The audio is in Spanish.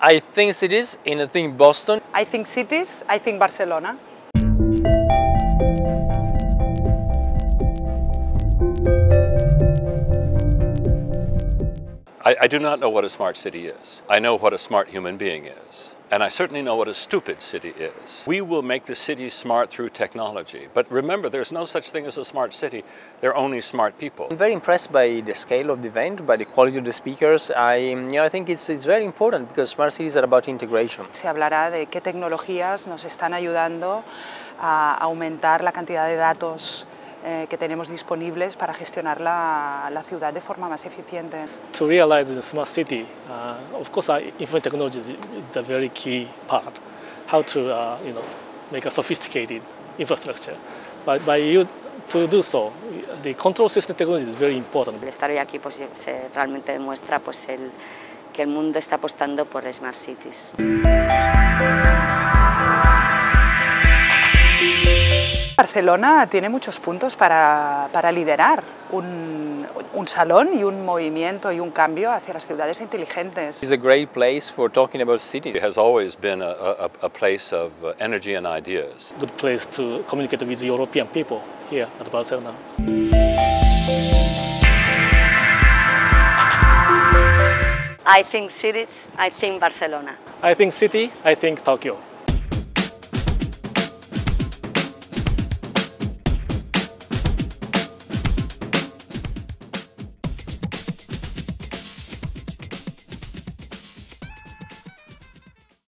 I think cities, and I think Boston. I think cities, I think Barcelona. I, I, do not know what a smart city is. I know what a smart human being is. And I certainly know what a stupid city is. We will make the city smart through technology. But remember, there's no such thing as a smart city. There are only smart people. I'm very impressed by the scale of the event, by the quality of the speakers. I, you know, I think it's, it's very important because smart cities are about integration. Se hablará de qué tecnologías nos están ayudando a aumentar la cantidad de datos eh, que tenemos disponibles para gestionar la, la, ciudad de forma más eficiente. To realize the smart city, uh, of course, uh, information technology is a very key part. How to, uh, you know, make a sophisticated infrastructure. But by you, to do so, the control system technology is very important. El estar hoy aquí pues, se realmente demuestra pues, el, que el mundo está apostando por smart cities. Barcelona tiene muchos puntos para, para liderar un, un, salón y un movimiento y un cambio hacia las ciudades inteligentes. It's a great place for talking about cities. It has always been a, a, a place of energy and ideas. Good place to communicate with European people here at Barcelona. I think cities, I think Barcelona. I think city, I think Tokyo.